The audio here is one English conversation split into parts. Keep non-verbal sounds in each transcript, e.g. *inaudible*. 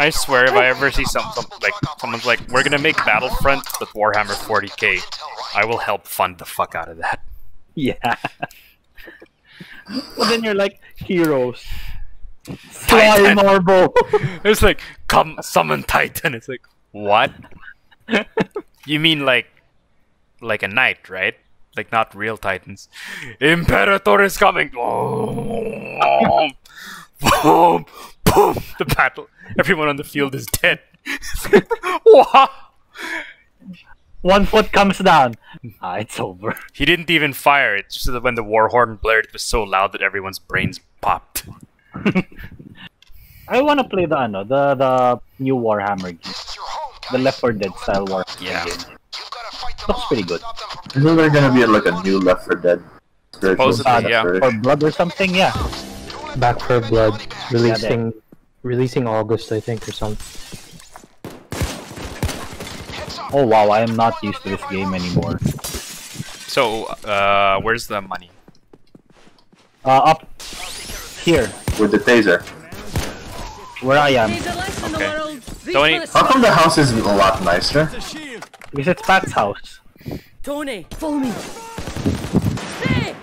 I swear, if I ever see some, some like someone's like, "We're gonna make Battlefront with Warhammer 40k," I will help fund the fuck out of that. *laughs* Yeah. well, then you're like heroes. Titan. Fly marble. *laughs* It's like, come summon Titan. It's like, what? *laughs* you mean like, like a knight, right? Like not real Titans. Imperator is coming. Boom, boom, boom. The battle. Everyone on the field is dead. *laughs* wow. One foot comes down. Ah, it's over. He didn't even fire. It's just that when the war horn blared, it was so loud that everyone's brains popped. *laughs* I want to play the ano, the the new Warhammer game, the Left 4 Dead style Warhammer Yeah. game. Looks pretty good. Isn't there gonna be like a new Left 4 Dead? spiritual Supposedly, yeah. Or Blood or something, yeah. Back 4 Blood, releasing releasing August, I think, or something. Oh wow, I am not used to this game anymore. So, uh, where's the money? Uh, up here, With the taser. where I am, There's a lesson in the Okay. Tony, How come the house isn't a lot nicer? because it's Pat's house. Tony, follow me. Hey!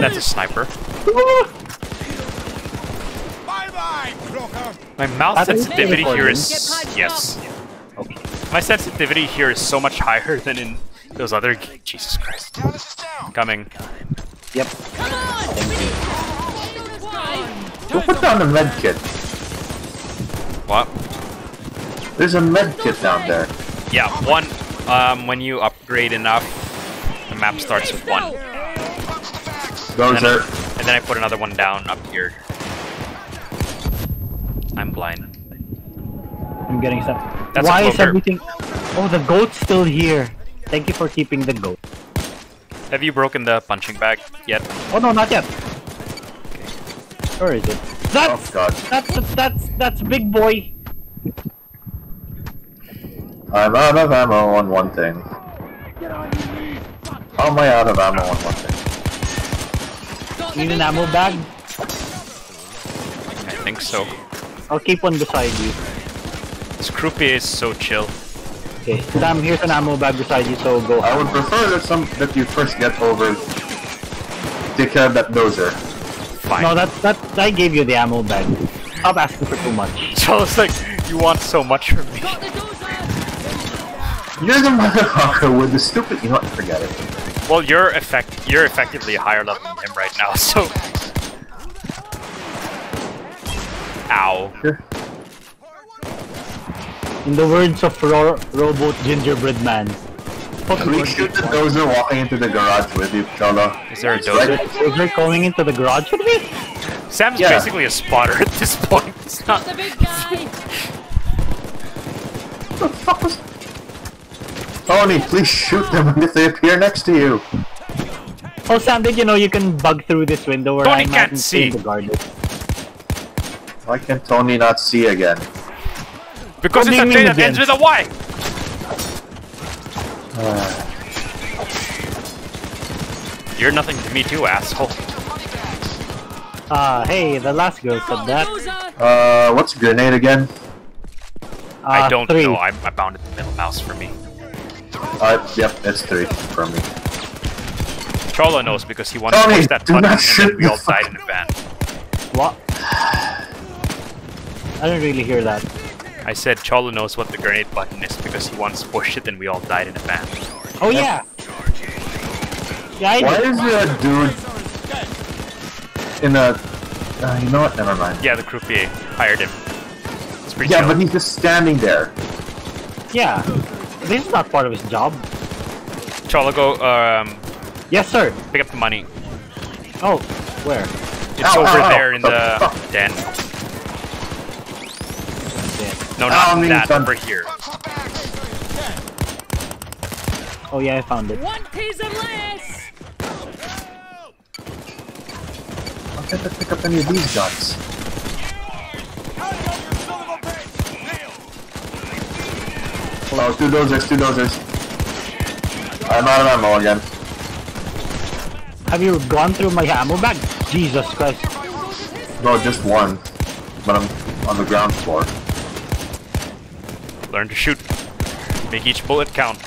That's a sniper. *laughs* Bye-bye, Cloaker. My mouth sensitivity paying for here them? is Get past yes. Okay. My sensitivity here is so much higher than in those other. g- Jesus Christ! Coming. Yep. Come on! Go put down the med kit. What? There's a med kit down there. Yeah, one. Um, when you upgrade enough, the map starts with one, Those And then. I, and then I put another one down up here. I'm blind. I'm getting some. That's Why is cloaker. everything? Oh, the goat's still here. Thank you for keeping the goat. Have you broken the punching bag yet? Oh no, not yet. Where is it? Oh That's that's that's that's big boy. I'm out of ammo on one thing. How am I out of ammo on one thing? Need an ammo bag? I think so. I'll keep one beside you. This croupier is so chill. Okay, Sam, here's an ammo bag beside you, so go. I would prefer that some that you first get over. Take care of that dozer. Fine. No, that's that. I gave you the ammo bag. Stop asking for too much. *laughs* so it's like you want so much from me. Got the dozer! You're the motherfucker with the stupid. You know what? Forget it. Well, you're effect you're effectively a higher level than him right now, *laughs* so. Ow. In the words of Ro Robot Gingerbread Man. Fuck Can we shoot the dozer walking into the garage with you, Cholo? Is there a Right? dozer? Is there going into the garage with me? Sam's Yeah. basically a spotter at this point. It's Got not. the big guy! What the fuck was? Tony, please shoot them if they appear next to you. Oh, Sam, did you know you can bug through this window where Tony I'm can't at and see. the garden? Why can Tony not see again? Because What it's a you J that ends with a Y! You're nothing to me too, asshole. Ah, hey, the last girl said that. Uh, what's grenade again? I Ah, don't three. know. I, I bounded the middle mouse for me. Uh, yep, it's three for me. Cholo knows because he wanted to Tony, push that do button not and then we all died in a van. What? I didn't really hear that. I said Cholo knows what the grenade button is because he once pushed it and we all died in a van. Oh yeah. Yeah, I Why is there a dude in a? Uh, you know what? Never mind. Yeah, the croupier hired him. It's pretty Yeah, chill. but he's just standing there. Yeah. This is not part of his job. Cholo, go um, Yes, sir. pick up the money. Oh, where? It's Ow, over ow, ow. there in The the fuck? den. Yeah. No, not I'm that. done. Over here. Oh yeah, I found it. One taser less! Why can't I pick up any of these guns? Oh, two dozers, two dozers. I'm out of ammo again. Have you gone through my ammo bag? Jesus Christ. No, just one. But I'm on the ground floor. Learn to shoot. Make each bullet count.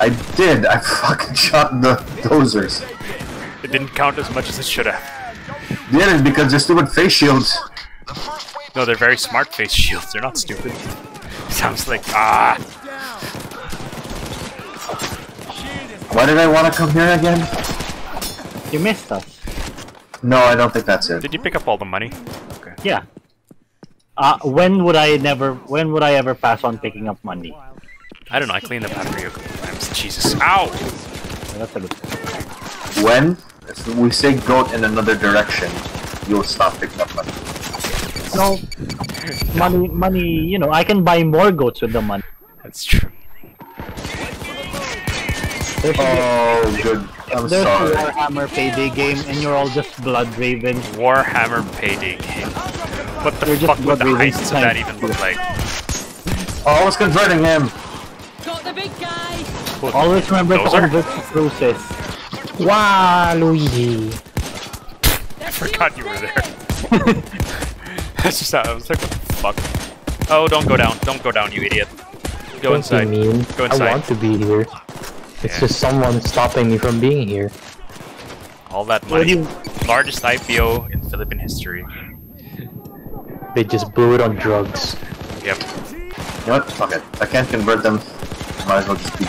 I did. I fucking shot the dozers. It didn't count as much as it should have. Did it because they're stupid face shields. No, they're very smart face shields. They're not stupid. *laughs* Sounds like ah. Why did I want to come here again? You missed us. No, I don't think that's it. Did you pick up all the money? Okay. Yeah. Uh, when would I never? When would I ever pass on picking up money? I don't know. I cleaned up after you a couple times. Jesus. Ow! That's a good. When if we say goat in another direction, you'll stop picking up money. No, money, money. You know, I can buy more goats with the money. That's true. There should be, Oh, good. I'm there's a sorry. Warhammer payday game, and you're all just blood ravens. Warhammer Payday game. What the You're fuck would the blood of that even look like? Oh, I was converting him. Got the big guy. Always remember to Those are- convert to cruises. I forgot you were there. *laughs* That's just how I was like, what the fuck? Oh, don't go down. Don't go down, you idiot. Go Don't inside. be mean. Go I want to be here. It's Yeah. just someone stopping me from being here. All that money. you? Largest IPO in Philippine history. They just blew it on drugs. Yep. You know what? Fuck it. I can't convert them. Might as well just be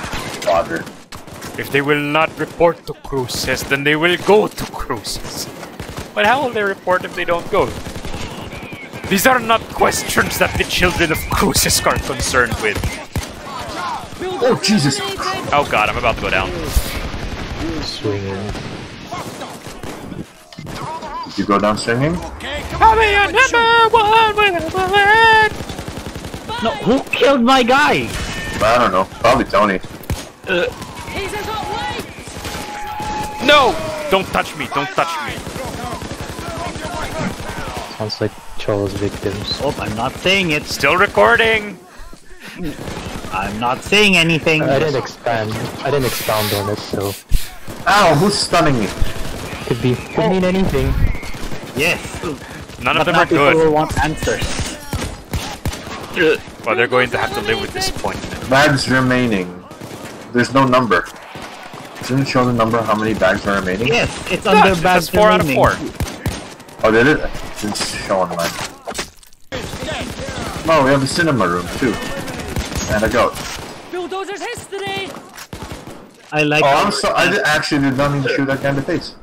water. If they will not report to cruises, then they will go to cruises. But how will they report if they don't go? These are not questions that the children of cruises are concerned with. Oh, Jesus. Oh god, I'm about to go down. Swinging. Did you go down swinging? Having a number one with a bullet! No, who killed my guy? I don't know. Probably Tony. He's got light. No! Don't touch me, don't touch me. Sounds like Charles victims. Oh, I'm not saying it. Still recording! I'm not saying anything. I didn't expand. I didn't expound on it, so Ow, who's stunning me? could be could oh. mean anything. Yes, None but of them now are people will good. want answers. Well, they're going to have to live with disappointment. Bags remaining. There's no number. Doesn't it show the number how many bags are remaining? Yes, it's Yeah, under that's bags four out of remaining. Oh, four. did it? It's showing mine. Oh, we have a cinema room too. And a goat. Bulldozer's history. I like. Oh, how I'm so. I did, actually did not mean to shoot that guy in the face.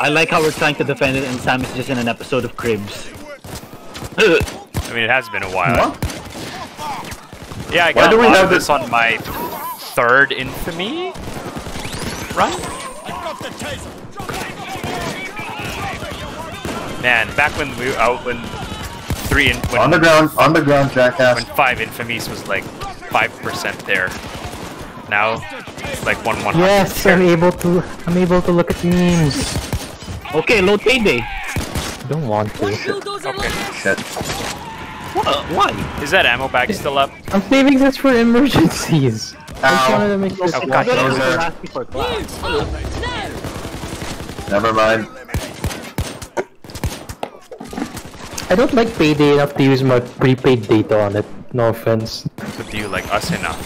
I like how we're trying to defend it, and Sam is just in an episode of Cribs. *laughs* I mean, it has been a while. What? Yeah, I Why got do we have this this- on my third infamy run. Got the taser. Man, back when we out when three in when, On the ground, on the ground, jackass. when five infamies was like five percent there. Now it's like one one. Yes, I'm able to. I'm able to look at memes. Okay, load payday. Don't want to. Bulldozer Okay. left. Shit. What? Why? Is that ammo bag still up? I'm saving this for emergencies. I just wanted to make this Oh, It's God, good those are- asking for class. You up now. Never mind. I don't like payday enough to use my prepaid data on it. No offense. But do you like us enough?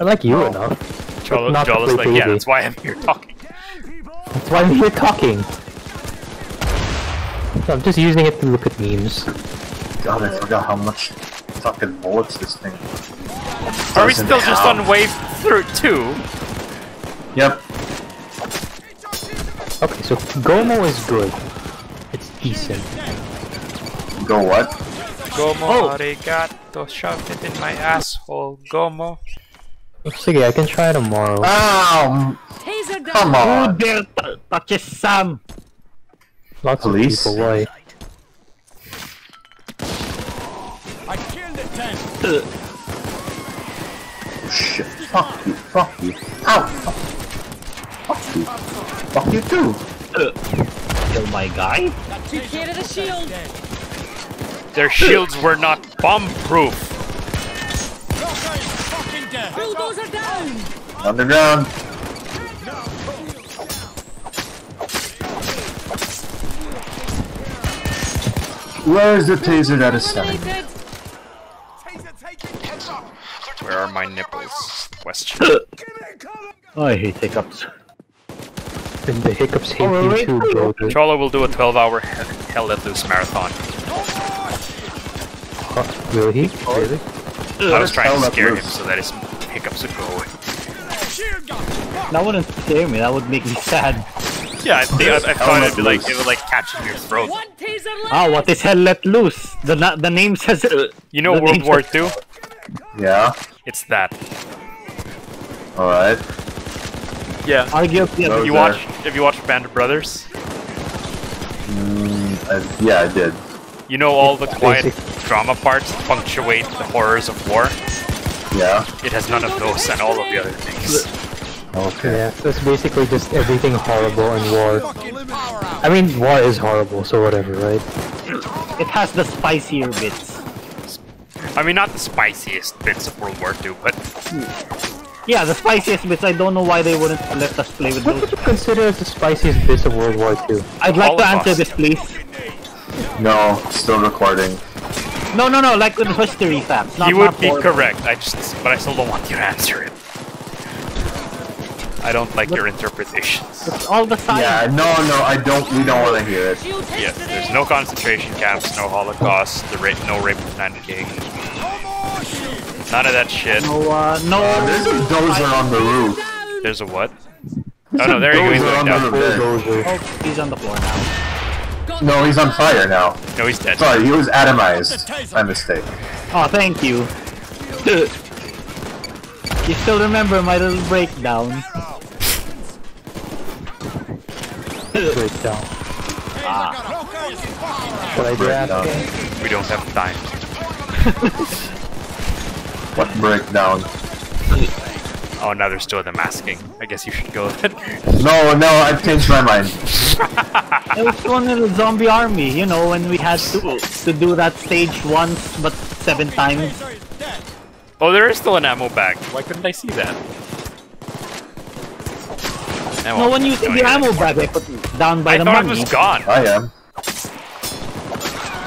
I like you Oh. enough. Joel, not to Joel is play like, yeah, that's why I'm here talking. That's why we're talking. No, I'm just using it to look at memes. God, I forgot how much fucking bullets this thing. Are we doesn't still just have. on wave through two? Yep. Okay, so Gomo is good. It's decent. Go what? Gomo oh! arigato, shoved it in my asshole, Gomo. Sige, I can try tomorrow. Ow! Taser down. Come Who on! dare t- touches Sam? Lots police? of people, why? I killed it then. Oh, shit. Fuck you. Fuck you. Ow! Fuck, fuck you. Fuck you too. Kill my guy? Take care of the shield. Their shields were not bomb-proof. Cloaker is fucking dead. Bulldozer down. Underground. Where is the taser that is selling? Eliminated. my nipples? Question. *laughs* Oh, I hate hiccups. And the hiccups hate Oh, you wait, too, wait. brother. Cholo will do a 12 hour Hell Let Loose marathon. Huh, will he? Really? Oh. I was trying Hell to scare him so that his hiccups would go away. That wouldn't scare me. That would make me sad. Yeah, I, think, I, I thought it'd be like it would like catch in your throat. One taser. Ah, what is hell let loose? The na- the name says it. You know The World War says- II? Yeah. It's that. All right. Yeah. I Arguably, Those You are- watch? Have you watched Band of Brothers? Mm, I, yeah, I did. You know all the quiet Basic. Drama parts punctuate the horrors of war. Yeah. It has none of those and all of the other things. Okay. Yeah, so it's basically just everything horrible in war. Fucking power out. I mean, war is horrible, so whatever, right? it has the spicier bits. I mean, not the spiciest bits of World War II, but Yeah, the spiciest bits. I don't know why they wouldn't let us play with What those. would you consider as the spiciest bits of World War II? I'd like to answer Holocaust. this, please. No, still recording. No, no, no. Like with history facts. Not, you would be war. correct. I just, but I still don't want you to answer it. I don't like your interpretations. All the science. Yeah, no, no, I don't. We don't want to hear it. Yes, there's no concentration camps, no Holocaust, the rape, no rape of Nanking, none of that shit. No, uh, no. There's a dozer on the roof. There's a what? Oh no, there you go. He's going on the down. roof there. Bulldozer. Oh, he's on the floor now. No, he's on fire now. No, he's dead. Sorry, he was atomized. My mistake. Oh, thank you. *laughs* you still remember my little breakdown? Breakdown. Should I Breakdown. draft? We don't have time. *laughs* What breakdown? *laughs* Oh, now they're still the masking. I guess you should go then. *laughs* No, no, I've changed my mind. *laughs* It was one in the zombie army, you know, when we had to to do that stage once but seven times. Taser is dead. Oh, there is still an ammo bag. Why couldn't I see that? Eh, No well, one using don't the ammo bag I put down by I the thought money. it was gone. I am.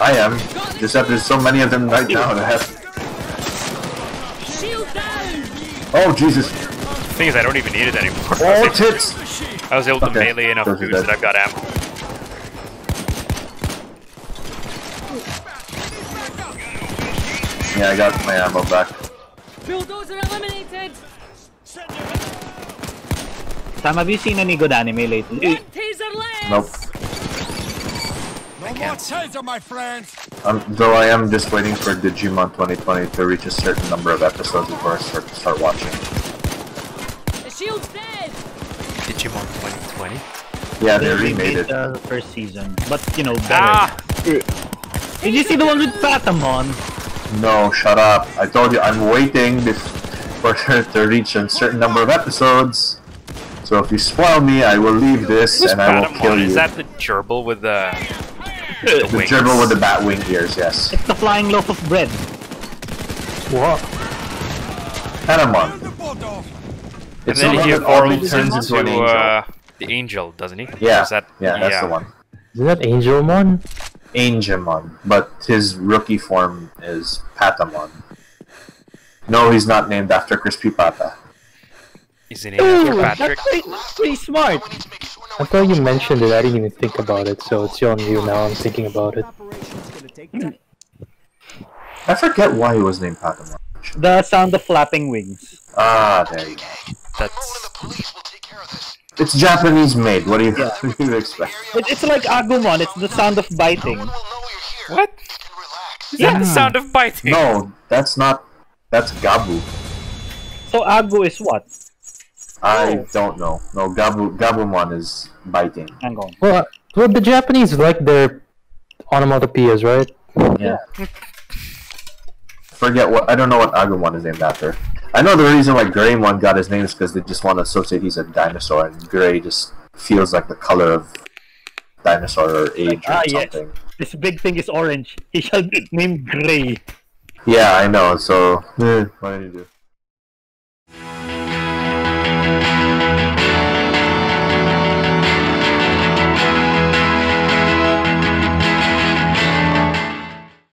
I am. Just that there's so many of them right now that have. Oh Jesus! The thing is, I don't even need it anymore. *laughs* I Oh was able, tits! I was able to Okay, melee enough those are that I've got ammo. Yeah, I got my ammo back. Bulldozer eliminated. Sam, have you seen any good anime lately? One taser left. Nope. No more taser, my friends. Um, though I am just waiting for Digimon 2020 to reach a certain number of episodes before I start, start watching. The shield's dead. Digimon 2020. Yeah, they remade it. the first season, but you know better. Ah! Did you see the one with Patamon? No, shut up. I told you I'm waiting bef- for her to reach a certain number of episodes. So if you spoil me, I will leave this Who's and I will Patamon? kill you. Is that the gerbil with the, the, the gerbil with the bat wing ears? Yes. It's the flying loaf of bread. What? Patamon. The And It's then the he that oddly turns into into an angel. uh, the angel, doesn't he? Yeah, is that, yeah, that's the one. Isn't that Angelmon? Angemon, but his rookie form is Patamon. No, he's not named after Crispy Pata. Is he named after Ooh, Patrick? that's pretty, pretty smart. I thought you mentioned it, I didn't even think about it, so it's on you now, I'm thinking about it. I forget why he was named Patamon. The sound of flapping wings. Ah, there you go. That's It's Japanese made. What do you, Yeah. *laughs* what do you expect? It, it's like Agumon. It's the sound of biting. what? Is that the sound of biting? No, that's not. That's Gabu. So Agu is what? I Oh. don't know. No, Gabu Gabumon is biting. Hang on. Well, well, the Japanese like their onomatopoeias, right? Yeah. Forget what I don't know what Agumon is named after. I know the reason why Greymon got his name is because they just want to associate he's a dinosaur, and gray just feels like the color of dinosaur or age or Ah, yes. something. This big thing is orange. He shall be named Gray. Yeah, I know. So, eh, what do you do?